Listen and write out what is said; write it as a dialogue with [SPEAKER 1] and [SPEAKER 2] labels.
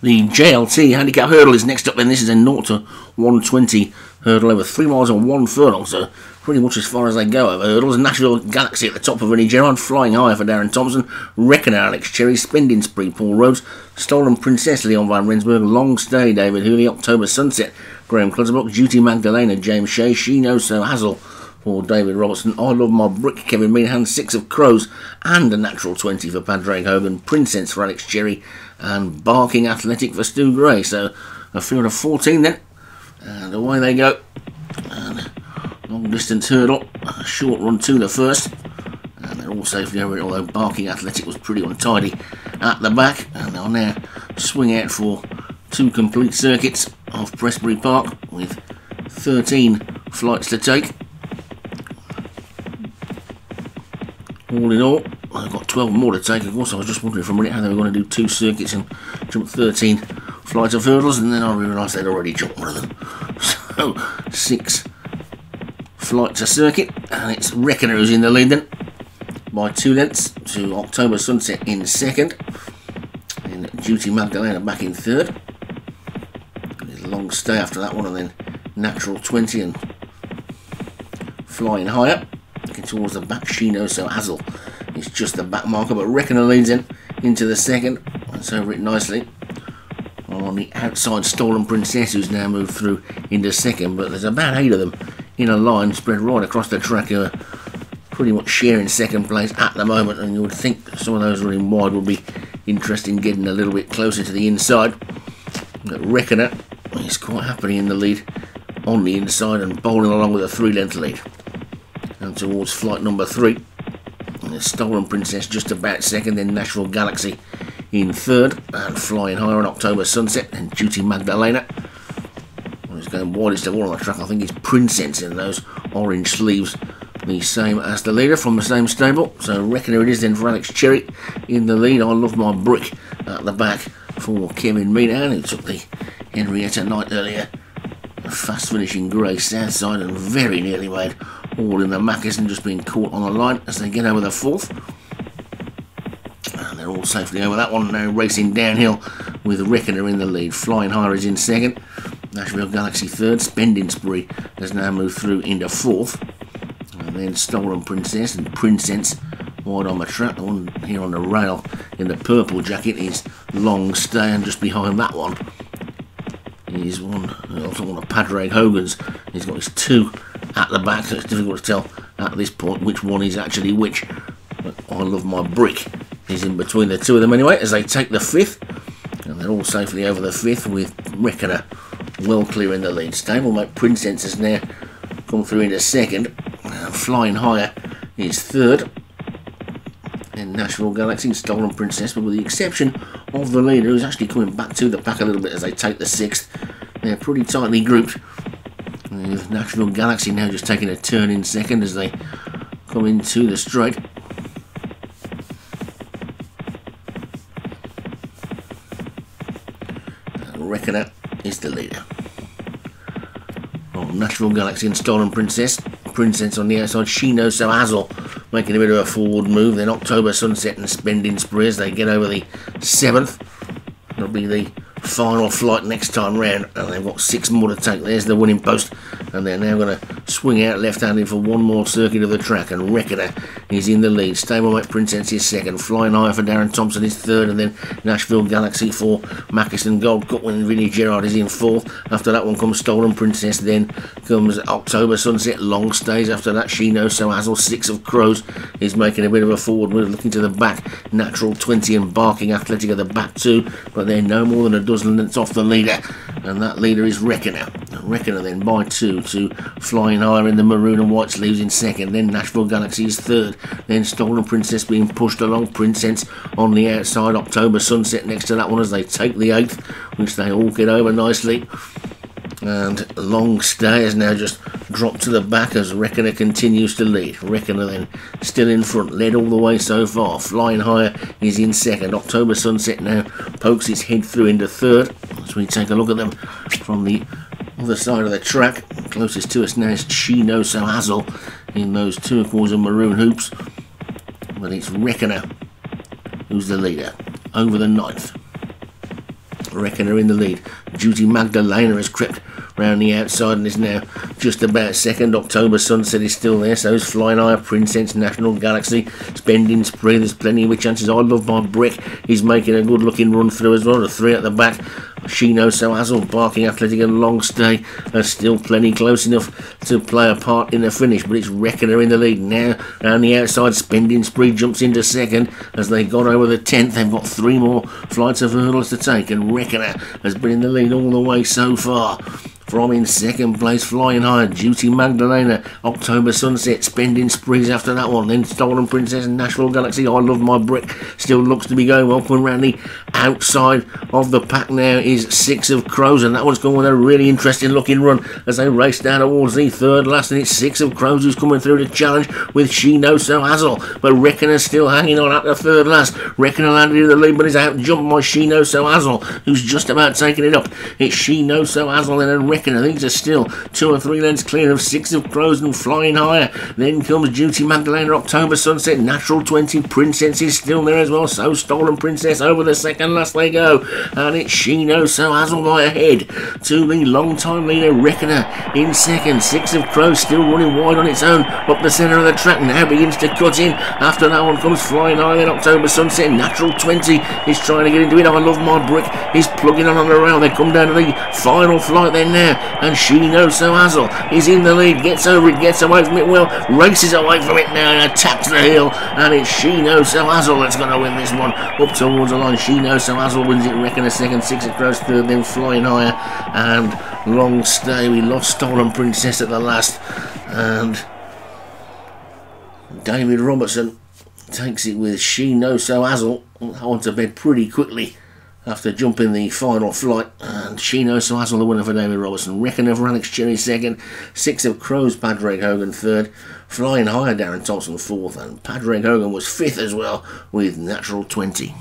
[SPEAKER 1] The JLT handicap hurdle is next up, then this is a 0 to 120 hurdle over 3 miles and 1 furlong, so pretty much as far as they go uh, over hurdles. Nashville Galaxy at the top for Vinnie Gerard, flying higher for Darren Thompson, Reckoner Alex Cherry, Spending Spree Paul Rhodes, Stolen Princess Leon van Rensburg, Long Stay David Hooley, October Sunset Graham Clutterbuck, Duty Magdalena James Shea, She Knows So Hazel for David Robertson, I Love My Brick Kevin Meanahan, Six of Crows, and a natural 20 for Padraig Hogan, Princess for Alex Cherry, and Barking Athletic for Stu Gray. So a field of 14 then, and away they go. And long distance hurdle, a short run to the first, and they're all safely over it, although Barking Athletic was pretty untidy at the back, and they'll now swing out for two complete circuits of Prestbury Park with 13 flights to take. All in all, I've got 12 more to take. Of course, I was just wondering for a minute how they were going to do two circuits and jump 13 flights of hurdles, and then I realised they'd already jumped one of them. So, six flights a circuit, and it's Reckoner who's in the lead then by two lengths to October Sunset in second, and Duty Magdalena back in third. Long stay after that one, and then Natural 20 and flying higher. Towards the back, She Knows So Hazel. Is just the back marker, but Reckoner leads in into the second. That's over it nicely. On the outside Stolen Princess who's now moved through into second but there's about eight of them in a line spread right across the track are pretty much sharing second place at the moment and you would think some of those running wide would be interested in getting a little bit closer to the inside. But Reckoner is quite happily in the lead on the inside and bowling along with a three length lead and towards flight number three and Stolen Princess just about second then Nashville Galaxy in third and flying higher on October Sunset and Duty Magdalena. He's going widest of all on the track. I think it's Princess in those orange sleeves, the same as the leader from the same stable. So Reckoner it is then for Alex Cherry in the lead. I love my brick at the back for Kevin Meanahan who took the Henrietta Knight earlier. A fast finishing grey south side and very nearly made all in the Mackeson just being caught on the line as they get over the fourth And they're all safely over that one now racing downhill with Reckoner in the lead. Flying Higher is in second. Nashville Galaxy third. Spending Spree has now moved through into fourth. And then Stolen Princess and Princess wide on the track. The one here on the rail in the purple jacket is Long Stay and just behind that one is one, also one of Padraig Hogan's. He's got his two at the back so it's difficult to tell at this point which one is actually which. But I love my brick He's in between the two of them anyway as they take the fifth. And they're all safely over the fifth with Reckoner well clear in the lead. Stablemate Princess has now come through in into second. Uh, flying higher is third. And Nashville Galaxy Stolen Princess, but with the exception of the leader who's actually coming back to the pack a little bit as they take the sixth. They're pretty tightly grouped. With Nashville Galaxy now just taking a turn in second as they come into the straight. Reckoner is the leader. Oh, Nashville Galaxy and Stolen Princess. Princess on the outside. She knows so Hazel making a bit of a forward move. Then October Sunset and Spending Spree as they get over the seventh. It'll be the final flight next time round, and they've got six more to take. There's the winning post, and they're now going to swing out left-handed for one more circuit of the track. And Reckoner is in the lead. Stablemate Princess is second. Flying High for Darren Thompson is third, and then Nashville Galaxy for Mackeson Gold Goodwin and Vinnie Gerard is in fourth. After that one comes Stolen Princess. Then comes October Sunset. Long stays after that. She knows so Hazel. Six of Crows is making a bit of a forward move, looking to the back. Natural 20 and Barking Athletic at the back too, but they're no more than a dozen lengths off the leader, and that leader is Reckoner. Reckoner then by two to Flying Higher in the maroon and white sleeves in second, then Nashville Galaxy is third, then Stolen Princess being pushed along, Princess on the outside, October Sunset next to that one as they take the eighth, which they all get over nicely. And Long Stay has now just dropped to the back as Reckoner continues to lead. Reckoner then still in front, led all the way so far. Flying higher is in second. October Sunset now pokes his head through into third. As we take a look at them from the other side of the track. Closest to us now is Chino Knows So Hazel in those turquoise and maroon hoops. But it's Reckoner who's the leader over the ninth. Reckoner in the lead. Duty Magdalena has crept round the outside and is now just about second. October Sunset is still there, so is Flying Higher, Princess, National Galaxy, Spending Spree. There's plenty of chances. I love my brick. He's making a good looking run through as well. The three at the back. She knows so Hazel, Barking Athletic and Long Stay are still plenty close enough to play a part in the finish, but it's Reckoner in the lead now. Around the outside, Spending Spree jumps into second as they got over the 10th. They've got three more flights of hurdles to take, and Reckoner has been in the lead all the way so far. From in second place, Flying High, Duty Magdalena, October Sunset, Spending Sprees after that one. Then Stolen Princess and Nashville Galaxy, I Love My Brick, still looks to be going well. Round the outside of the pack now is Six of Crows, and that one's going with a really interesting looking run as they race down towards the third last. And it's Six of Crows who's coming through the challenge with She Knows So Hazel, but Reckoner's still hanging on at the third last. Reckoner landed in the lead, but is out jumped by She Knows So Hazel, who's just about taking it up. It's She Knows So Hazel and Reckoner. I think they're still two or three lengths clear of six of Crows and flying higher. Then comes Duty Magdalena, October Sunset, Natural 20, Princess is still there as well. So Stolen Princess over the second last they go. And it's Shino, so Hazelby ahead to the long time leader Reckoner in second. Six of Crows still running wide on its own up the centre of the track. Now begins to cut in. After that one comes flying high. Then October Sunset, Natural 20 is trying to get into it. I love my brick. He's plugging on on the rail. They come down to the final flight there now and she knows so Hazel is in the lead, gets over it, gets away from it well, races away from it now and attacks the hill, and it's She Knows So Hazel that's going to win this one up towards the line. She Knows So Hazel wins it, Reckoner second, Six of Crows third, then flying higher, and long stay. We lost Stolen Princess at the last, and David Robertson takes it with She Knows So Hazel. on to bed pretty quickly after jumping the final flight. And She Knows So Hazel, the winner for David Robertson. Reckon of Alex Cherry second. Six of Crows, Padraig Hogan third. Flying higher, Darren Thompson fourth. And Padraig Hogan was fifth as well with Natural 20.